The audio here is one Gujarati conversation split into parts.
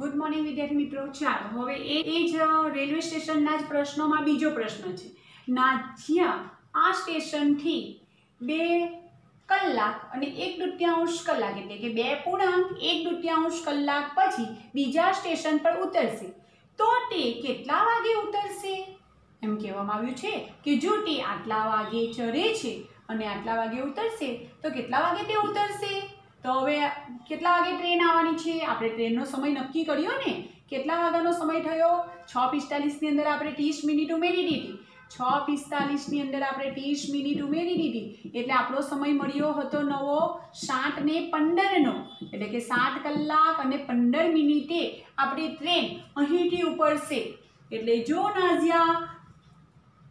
ગુડ મોર્નિંગ વિદ્યાર્થી મિત્રો. ચાલો, હવે એ એ જ રેલવે સ્ટેશનના જ પ્રશ્નોમાં બીજો પ્રશ્ન છે. નાજિયા આ સ્ટેશનથી બે કલાક અને એક દૃત્યાંશ કલાક એટલે કે બે પૂર્ણાંક, એક દૃત્યાંશ કલાક પછી બીજા સ્ટેશન પર ઉતરશે. તો તે કેટલા વાગે ઉતરશે? એમ કહેવામાં આવ્યું છે કે જો તે આટલા વાગે ચરે છે અને આટલા વાગે ઉતરશે, તો કેટલા વાગે તે ઉતરશે? તો હવે કેટલા વાગે ટ્રેન આવવાની છે? આપણે ટ્રેનનો સમય નક્કી કર્યો ને? કેટલા વાગ્યાનો સમય થયો? છ પિસ્તાલીસની અંદર આપણે ત્રીસ મિનિટ ઉમેરી દીધી. છ પિસ્તાલીસની અંદર આપણે ત્રીસ મિનિટ ઉમેરી દીધી. એટલે આપણો સમય મળ્યો હતો નવો સાત ને પંદરનો. એટલે કે સાત કલાક અને પંદર મિનિટે આપણી ટ્રેન અહીંથી ઉપડશે. એટલે જો નાઝિયા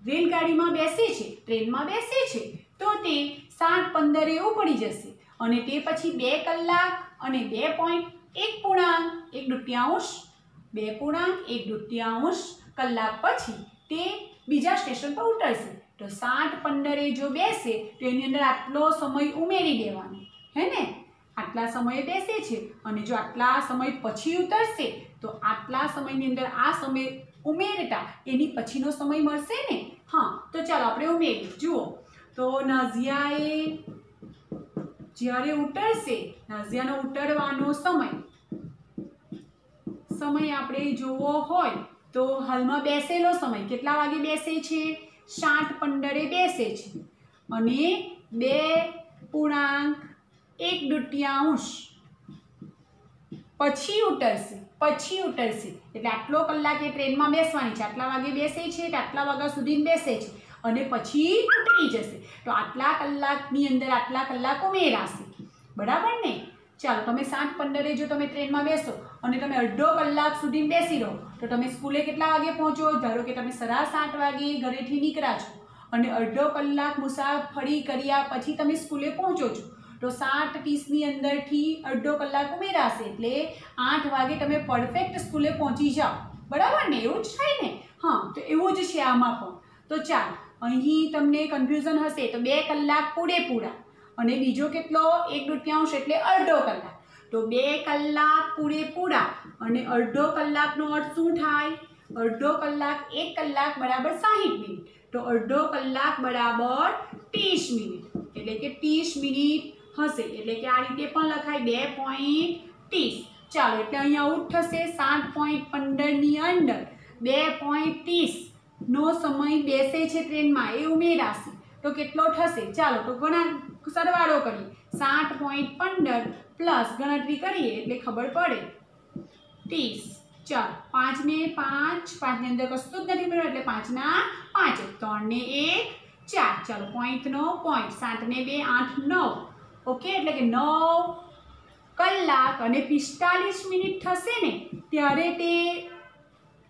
રેલગાડીમાં બેસે છે ટ્રેનમાં બેસે છે, તો તે સાત પંદરે ઉપડી જશે. અને તે પછી બે કલાક અને બે પોઈન્ટ એક પૂર્ણાંક, એક દૃત્યાંશ, બે પૂર્ણાંક, એક દૃત્યાંશ કલાક પછી તે બીજા સ્ટેશન પર ઉતરશે. તો સાઠ પંદરે જો બેસે, તો એની અંદર આટલો સમય ઉમેરી દેવાનો. હે ને? આટલા સમયે બેસે છે. અને જો આટલા સમય પછી ઉતરશે, તો આટલા સમયની અંદર આ સમય ઉમેરતા એની પછીનો સમય મળશે ને? હા, તો ચાલો આપણે ઉમેરીએ. જુઓ. તો નાઝિયાએ જ્યારે ઉતરશે, નાઝિયાનો ઉતરવાનો સમય. સમય આપણે જોવો હોય તો હાલમાં બેસેલો સમય. કેટલા વાગે બેસે છે? સાત પંદરે બેસે છે. અને બે પૂર્ણાંક એક દૃત્યાંશ. પછી ઉતરશે પછી ઉતરશે. એટલે આટલો કલાક ટ્રેનમાં બેસવાની છે. આટલા વાગે બેસે છે કે આટલા વાગ્યા સુધી બેસે છે. અને પછી તૂટી જશે. તો આટલા કલાકની અંદર આટલા કલાકો ઉમેરાશે બરાબર ને? ચાલો, તમે સાત પંદરે જો તમે ટ્રેનમાં બેસો અને તમે અડધો કલાક સુધી બેસી રહો, તો તમે સ્કૂલે કેટલા વાગે પહોંચો? ધારો કે તમે સરા સાત વાગે ઘરેથી નીકળ્યા છો અને અડધો કલાક મુસાફરી કર્યા પછી તમે સ્કૂલે પહોંચો છો, તો સાત ત્રીસની અંદરથી અડધો કલાક ઉમેરાશે એટલે આઠ વાગે તમે પરફેક્ટ સ્કૂલે પહોંચી જાઓ. બરાબર ને? એવું જ થાય ને? હા, તો એવું જ છે આમાં પણ. તો ચાલ અહીં તમને કન્ફ્યુઝન હશે તો બે કલાક પૂરેપૂરા. અને બીજો કેટલો? એક દૃત્યાંશ એટલે અડધો કલાક. તો બે કલાક પૂરેપૂરા. અને અડધો કલાકનો અર્થ શું થાય? અડધો કલાક એક કલાક બરાબર સાહીઠ મિનિટ. તો અડધો કલાક બરાબર ત્રીસ મિનિટ. એટલે કે ત્રીસ મિનિટ હશે. એટલે કે આ રીતે પણ લખાય બે પોઈન્ટ ત્રીસ. ચાલો, એટલે અહીંયા આઉટ થશે સાત પોઈન્ટ પંદરની અંદર. બે પોઈન્ટ ત્રીસનો સમય બેસે છે ટ્રેનમાં, એ ઉમેરાશે. તો કેટલો થશે? ચાલો, તો ઘણા સરવાળો કરીએ. સાઠ પોઈન્ટ પંદર પ્લસ ગણતરી કરીએ એટલે ખબર પડે. ત્રીસ ચાલો પાંચને પાંચ. પાંચની અંદર કશું જ નથી મળ્યું, એટલે પાંચના પાંચ. ત્રણને એક, ચાર. ચાલો પોઈન્ટનો પોઈન્ટ સાતને બે, આઠ, નવ. ઓકે? એટલે કે નવ કલાક અને પિસ્તાલીસ મિનિટ થશે ને, ત્યારે તે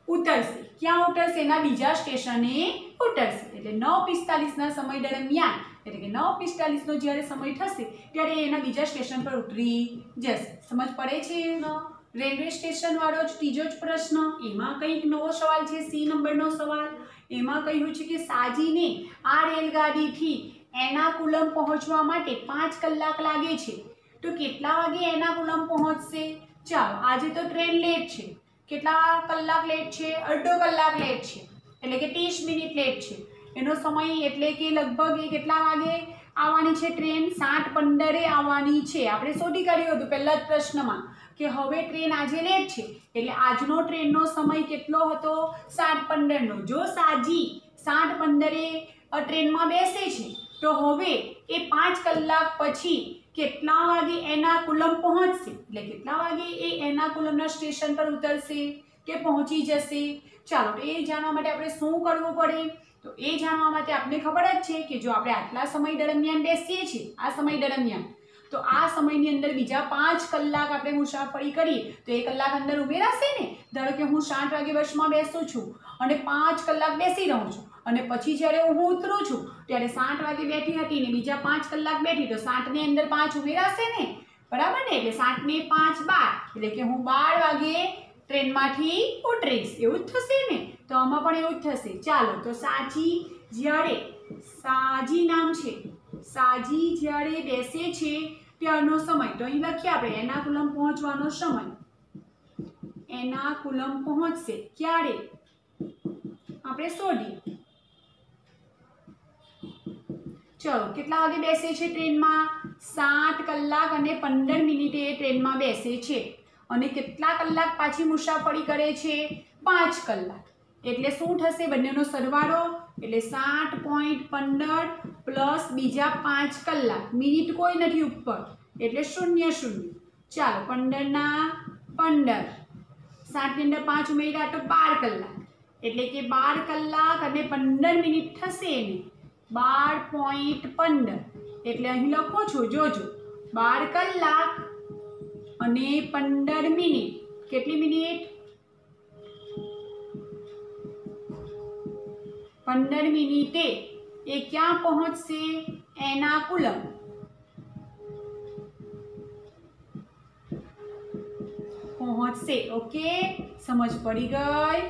ઉતરશે. ક્યાં ઉતરશે? એના બીજા સ્ટેશને ઉતરશે. એટલે નવ પિસ્તાલીસના સમય દરમિયાન, એટલે કે નવ પિસ્તાલીસનો જ્યારે સમય થશે, ત્યારે એના બીજા સ્ટેશન પર ઉતરી જશે. સમજ પડે છે એનો? રેલવે સ્ટેશન વાળો જ ત્રીજો જ પ્રશ્ન. એમાં કંઈક નવો સવાલ છે? સી નંબરનો સવાલ. એમાં કહ્યું છે કે સાજીને આ રેલગાડીથી એનાકુલમ પહોંચવા માટે પાંચ કલાક લાગે છે. તો કેટલા વાગે એનાકુલમ પહોંચશે? ચાલો, આજે તો ટ્રેન લેટ છે. કેટલા કલાક લેટ છે? અડધો કલાક લેટ છે. એટલે કે ત્રીસ મિનિટ લેટ છે. એનો સમય એટલે કે લગભગ એ કેટલા વાગે આવવાની છે ટ્રેન સાત પંદરે આવવાની છે. આપણે શોધી કાઢ્યું હતું પહેલાં જ પ્રશ્નમાં કે હવે ટ્રેન આજે લેટ છે. એટલે આજનો ટ્રેનનો સમય કેટલો હતો? સાત પંદરનો. જો સાજી સાત પંદરે ટ્રેનમાં બેસે છે, તો હવે એ પાંચ કલાક પછી કેટલા વાગે એના કુલમ પહોંચશે? એટલે કેટલા વાગે એ એના કુલમના સ્ટેશન પર ઉતરશે કે પહોંચી જશે? ચાલો એ જાણવા માટે આપણે શું કરવું પડે? તો એ જાણવા માટે આપણે ખબર જ છે કે જો આપણે આટલા સમય દરમિયાન બેસીએ છીએ, આ સમય દરમિયાન, તો આ સમયની અંદર બીજા પાંચ કલાક આપણે મુસાફરી કરીએ, તો એ કલાક અંદર ઉભેરાશે ને ધારો કે હું સાત વાગે બસમાં બેસું છું અને પાંચ કલાક બેસી રહું છું. અને પછી જ્યારે હું ઉતરું છું, ત્યારે સાત વાગે બેઠી હતી ને બીજા પાંચ કલાક બેઠી, તો સાતની અંદર પાંચ ઉમેરાશે ને? બરાબર ને? એટલે સાઠને પાંચ બાર. એટલે કે હું બાર વાગે ટ્રેનમાંથી ઉતરીશ. એવું જ થશે ને? તો આમાં પણ એવું જ થશે. ચાલો, તો સાજી જ્યારે, સાજી નામ છે. સાજી જ્યારે બેસે છે ત્યારનો સમય. તો અહીં લખીએ આપણે એના કુલમ પહોંચવાનો સમય. એના કુલમ પહોંચશે. ક્યારે? આપણે શોધીએ. ચલો, કેટલા વાગે બેસે છે ટ્રેનમાં? સાત કલાક અને પંદર મિનિટે એ ટ્રેનમાં બેસે છે. અને કેટલા કલાક પાછી મુસાફરી કરે છે? પાંચ કલાક. એટલે શું થશે બંનેનો સરવાળો? એટલે સાત પોઈન્ટ પંદર પ્લસ બીજા પાંચ કલાક. મિનિટ કોઈ નથી ઉપર. એટલે શૂન્ય શૂન્ય. ચાલો, પંદરના પંદર. સાતની અંદર પાંચ ઉમેર્યા તો બાર કલાક. એટલે કે બાર કલાક અને પંદર મિનિટ થશે એને. બાર પોઈન્ટ પંદર. એટલે અહીં લખો છો, જોજો. બાર કલાક અને પંદર મિનિટ. કેટલી મિનિટ? પંદર મિનિટે. એ ક્યાં પહોંચશે? એના કુલમ. પહોંચશે. ઓકે? સમજ પડી ગઈ?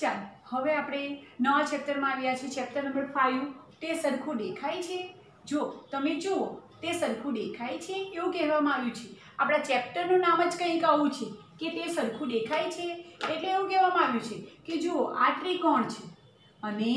ચાલો. હવે આપણે નવા ચેપ્ટરમાં આવ્યા છીએ. ચેપ્ટર નંબર ફાઇવ તે સરખું દેખાય છે? જો, તમે જુઓ, તે સરખું દેખાય છે એવું કહેવામાં આવ્યું છે. આપણા ચેપ્ટરનું નામ જ કંઈક આવું છે કે તે સરખું દેખાય છે એટલે એવું કહેવામાં આવ્યું છે કે જુઓ, આ ત્રિકોણ છે અને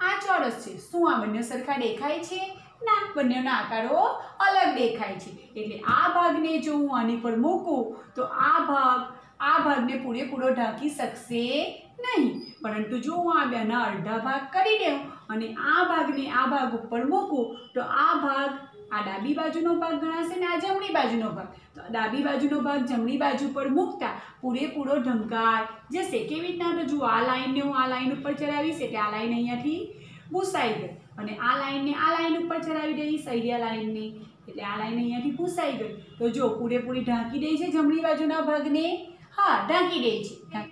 આ ચોરસ છે. શું આ બંને સરખા દેખાય છે? ના, બંનેના આકારો અલગ દેખાય છે. એટલે આ ભાગને જો હું આની પર મૂકું, તો આ ભાગ, આ ભાગને પૂરેપૂરો ઢાંકી શકશે નહીં. પરંતુ જો હું આ બેના અડધા ભાગ કરી દઉં અને આ ભાગને આ ભાગ ઉપર મૂકું, તો આ ભાગ આ ડાબી બાજુનો ભાગ ગણાશે ને આ જમણી બાજુનો ભાગ. તો ડાબી બાજુનો ભાગ જમણી બાજુ પર મૂકતા પૂરેપૂરો ઢંકાય. જશે. કેવી રીતના? તો જુઓ, આ લાઈનને હું આ લાઈન ઉપર ચડાવીશ એટલે આ લાઈન અહીંયાથી ભૂસાઈ ગઈ. અને આ લાઈનને આ લાઈન ઉપર ચડાવી દઈશ અહીંયા લાઈનને એટલે આ લાઈન અહીંયાથી ભૂસાઈ ગઈ. તો જો પૂરેપૂરી ઢાંકી દે છે જમણી બાજુના ભાગને? હા, ઢાંકી દે છે.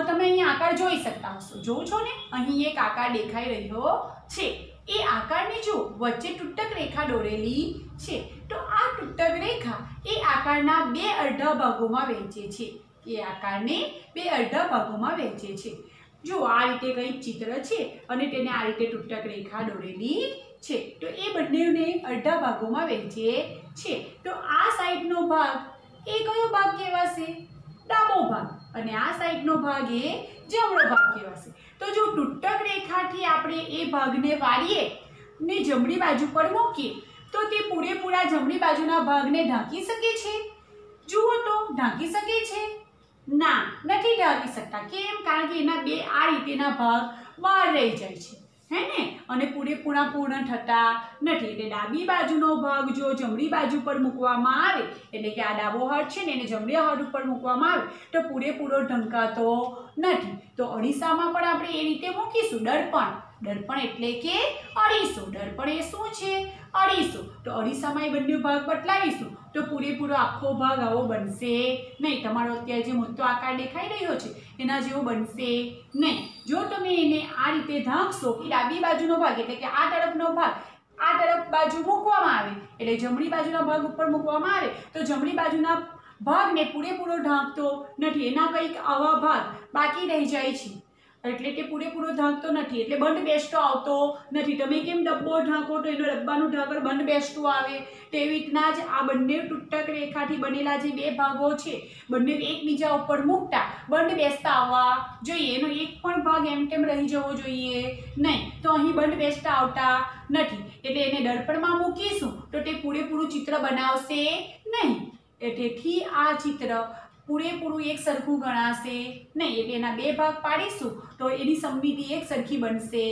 તમે અહીંયા આકાર જોઈ શકતા હશો. જોવો છો ને? અહીં એક આકાર દેખાઈ રહ્યો છે. એ આકારને જો વચ્ચે તૂટક રેખા દોરેલી છે, તો આ તૂટક રેખા એ આકારના બે અડધા ભાગોમાં વહેંચે છે. એ આકારને બે અડધા ભાગોમાં વહેંચે છે. જો આ રીતે કંઈક ચિત્ર છે અને તેને આ રીતે તૂટક રેખા દોરેલી છે, તો એ બંનેને અડધા ભાગોમાં વહેંચે છે. તો આ સાઈડનો ભાગ એ કયો ભાગ કહેવાશે? ડાબો ભાગ. અને આ સાઈડનો ભાગ એ જમણો ભાગ કહેવાશે. તો જો તૂટક રેખાથી આપણે એ ભાગને વાળીએ ને જમણી બાજુ પર મૂકીએ, તો તે પૂરેપૂરા જમણી બાજુના ભાગને ઢાંકી શકે છે? જુઓ તો, ઢાંકી શકે છે? ના, નથી ઢાંકી શકતા. કેમ? કારણ કે એના બે આ રીતેના ભાગ બહાર રહી જાય છે. હે ને? અને પૂરેપૂરા પૂર્ણ થતા નથી. એટલે ડાબી બાજુનો ભાગ જો જમણી બાજુ પર મૂકવામાં આવે, એટલે કે આ ડાબો હાથ છે ને એને જમણી હાથ ઉપર મૂકવામાં આવે, તો પૂરેપૂરો ઢંકાતો નથી. તો અડીસામાં પણ આપણે એ રીતે મૂકીશું. દર્પણ. દર્પણ એટલે કે અડીસો. દર્પણ એ શું છે? અડીસો. તો અડીસામાં એ બંને ભાગ બદલાવીશું. તો પૂરેપૂરો આખો ભાગ આવો બનશે નહીં. તમારો અત્યારે જે મોટો આકાર દેખાઈ રહ્યો છે, એના જેવો બનશે નહીં. જો તમે એને આ રીતે ઢાંકશો ડાબી બાજુનો ભાગ એટલે કે આ તરફનો ભાગ, આ તરફ બાજુ મૂકવામાં આવે, એટલે જમણી બાજુના ભાગ ઉપર મૂકવામાં આવે, તો જમણી બાજુના ભાગને પૂરેપૂરો ઢાંકતો નથી. એના કંઈક આવા ભાગ બાકી રહી જાય છે. એટલે તે પૂરેપૂરો ઢાંકતો નથી, એટલે બંધ બેસતો આવતો નથી. તમે કેમ ડબ્બો ઢાંકો તો એનો ડબ્બાનું ઢાંકર બંધ બેસતું આવે તેવી રીતના જ આ બંને તૂટક રેખાથી બનેલા જે બે ભાગો છે, બંને એકબીજા ઉપર મૂકતા, બંધ બેસતા આવવા જોઈએ. એનો એક પણ ભાગ એમ તેમ રહી જવો જોઈએ નહીં. તો અહીં બંધ બેસતા આવતા નથી. એટલે એને દર્પણમાં મૂકીશું તો તે પૂરેપૂરું ચિત્ર બનાવશે નહીં. તેથી આ ચિત્ર પૂરેપૂરું એક સરખું ગણાશે નહીં, એટલે એના બે ભાગ પાડીશું તો એની સમિતિ એક સરખી બનશે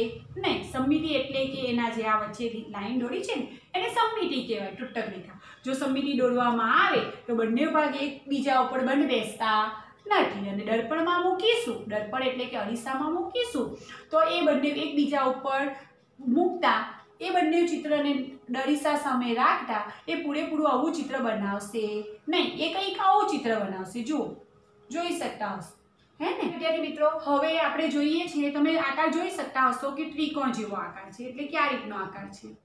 નહીં. સમિતિ એટલે કે એના જે આ વચ્ચે લાઈન દોરી છે ને, એને સમિતિ કહેવાય તૂટક રેખા. જો સમિતિ દોરવામાં આવે તો બંને ભાગ એકબીજા ઉપર બંધ બેસતા નથી અને દર્પણમાં મૂકીશું. દર્પણ એટલે કે અરીસામાં મૂકીશું. તો એ બંને એકબીજા ઉપર મૂકતા એ બંને ચિત્રને દરીસા સામે રાખતા એ પૂરેપૂરું આવું ચિત્ર બનાવશે. નહીં, એ કંઈક આવું ચિત્ર બનાવશે. જુઓ, જોઈ શકતા હશો. હે ને? અત્યારે મિત્રો, હવે આપણે જોઈએ છીએ, તમે આકાર જોઈ શકતા હશો કે ત્રિકોણ જેવો આકાર છે, એટલે કે રીતનો આકાર છે.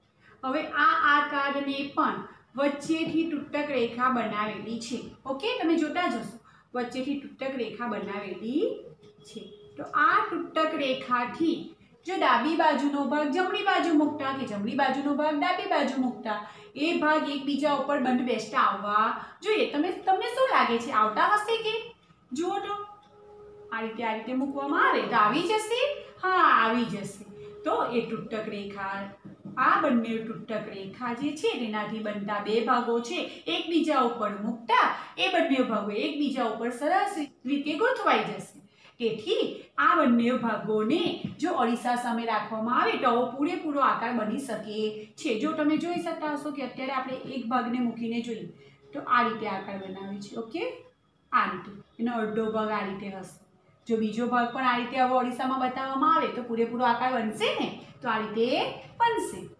હવે આ આકારને પણ વચ્ચેથી તૂટક રેખા બનાવેલી છે. ઓકે? તમે જોતા જશો વચ્ચેથી તૂટક રેખા બનાવેલી છે. તો આ તૂટક રેખાથી જો ડાબી બાજુનો ભાગ જમણી બાજુ મૂકતા કે જમણી બાજુનો ભાગ ડાબી બાજુ મૂકતા, એ ભાગ એકબીજા ઉપર બંધ બેસતા આવવા જોઈએ. તમે, તમને શું લાગે છે? આવતા હશે કે? જુઓ તો. આ રીતે આ રીતે મૂકવામાં આવે તો આવી જશે? હા, આવી જશે. તો એ તૂટક રેખા, આ બંને તૂટક રેખા જે છે તેનાથી બનતા બે ભાગો છે. એકબીજા ઉપર મૂકતા, એ બંને ભાગો એકબીજા ઉપર સરસ રીતે ગોઠવાઈ જશે. તેથી આ બંને ભાગોને જો અરીસા સામે રાખવામાં આવે તો પૂરેપૂરો આકાર બની શકે છે. જો તમે જોઈ શકતા હશો કે અત્યારે આપણે એક ભાગને મૂકીને જોઈએ, તો આ રીતે આકાર બનાવે છે, ઓકે? આ રીતે. એનો અડધો ભાગ આ રીતે હશે. જો બીજો ભાગ પણ આ રીતે હવે ઓડિશામાં બતાવવામાં આવે તો પૂરેપૂરો આકાર બનશે ને? તો આ રીતે બનશે.